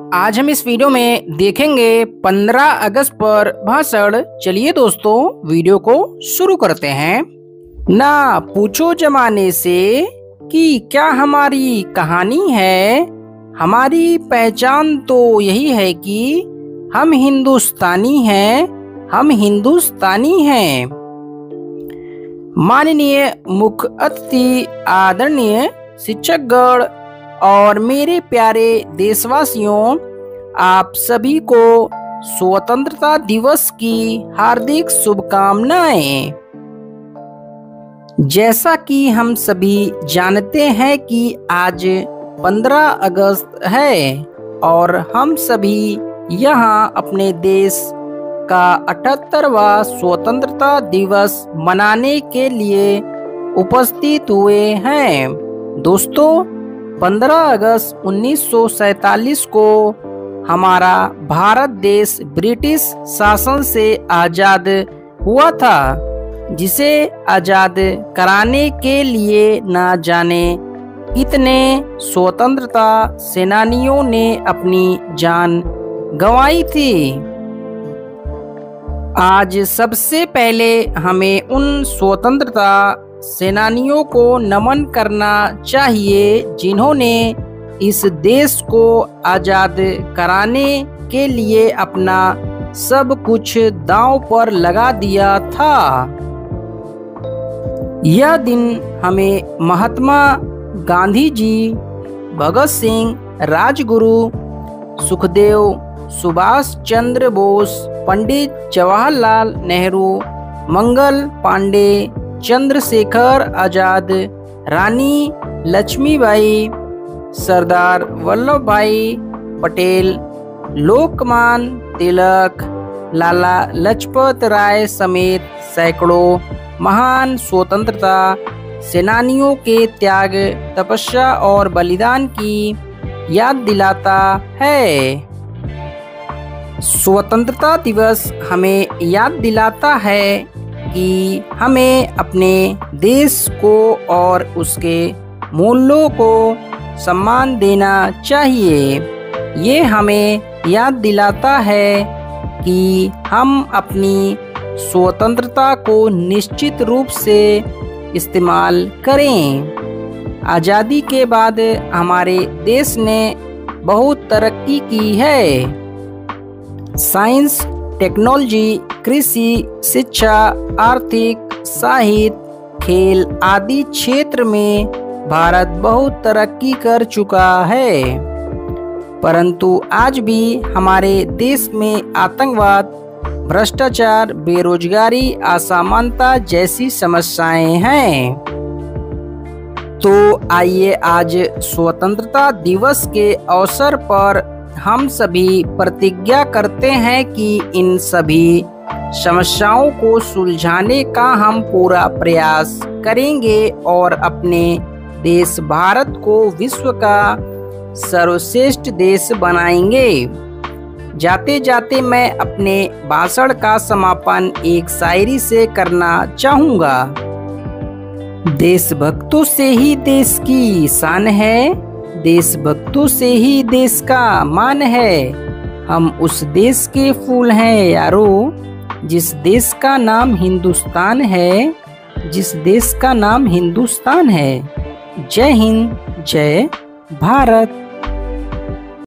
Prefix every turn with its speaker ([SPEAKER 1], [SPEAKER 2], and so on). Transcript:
[SPEAKER 1] आज हम इस वीडियो में देखेंगे 15 अगस्त पर भाषण। चलिए दोस्तों, वीडियो को शुरू करते हैं। ना पूछो जमाने से कि क्या हमारी कहानी है। हमारी पहचान तो यही है कि हम हिंदुस्तानी हैं, हम हिंदुस्तानी हैं। माननीय मुख्य अतिथि, आदरणीय शिक्षकगण और मेरे प्यारे देशवासियों, आप सभी को स्वतंत्रता दिवस की हार्दिक शुभकामनाएँ। जैसा कि हम सभी जानते हैं कि आज 15 अगस्त है और हम सभी यहाँ अपने देश का अठहत्तरवा स्वतंत्रता दिवस मनाने के लिए उपस्थित हुए हैं। दोस्तों 15 अगस्त 1947 को हमारा भारत देश ब्रिटिश शासन से आज़ाद हुआ था, जिसे आज़ाद कराने के लिए न जाने कितने स्वतंत्रता सेनानियों ने अपनी जान गंवाई थी। आज सबसे पहले हमें उन स्वतंत्रता सेनानियों को नमन करना चाहिए जिन्होंने इस देश को आज़ाद कराने के लिए अपना सब कुछ दांव पर लगा दिया था। यह दिन हमें महात्मा गांधी जी भगत सिंह, राजगुरु, सुखदेव, सुभाष चंद्र बोस, पंडित जवाहरलाल नेहरू, मंगल पांडे चंद्रशेखर आज़ाद, रानी लक्ष्मीबाई, सरदार वल्लभ भाई पटेल, लोकमान तिलक, लाला लजपत राय समेत सैकड़ों महान स्वतंत्रता सेनानियों के त्याग, तपस्या और बलिदान की याद दिलाता है। स्वतंत्रता दिवस हमें याद दिलाता है। कि हमें अपने देश को और उसके मूल्यों को सम्मान देना चाहिए। ये हमें याद दिलाता है कि हम अपनी स्वतंत्रता को निश्चित रूप से इस्तेमाल करें। आज़ादी के बाद हमारे देश ने बहुत तरक्की की है। साइंस टेक्नोलॉजी, कृषि, शिक्षा, आर्थिक, साहित्य, खेल आदि क्षेत्र में भारत बहुत तरक्की कर चुका है। परंतु आज भी हमारे देश में आतंकवाद, भ्रष्टाचार, बेरोजगारी, असमानता जैसी समस्याएँ हैं। तो आइए आज स्वतंत्रता दिवस के अवसर पर हम सभी प्रतिज्ञा करते हैं कि इन सभी समस्याओं को सुलझाने का हम पूरा प्रयास करेंगे और अपने देश भारत को विश्व का सर्वश्रेष्ठ देश बनाएँगे। जाते जाते मैं अपने भाषण का समापन एक शायरी से करना चाहूँगा। देशभक्तों से ही देश की शान है। देशभक्तों से ही देश का मान है। हम उस देश के फूल हैं यारो, जिस देश का नाम हिंदुस्तान है, जिस देश का नाम हिंदुस्तान है। जय हिंद, जय भारत।